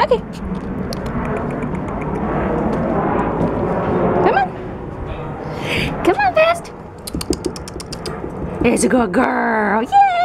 Okay. Come on. Come on, fast. It's a good girl. Yay!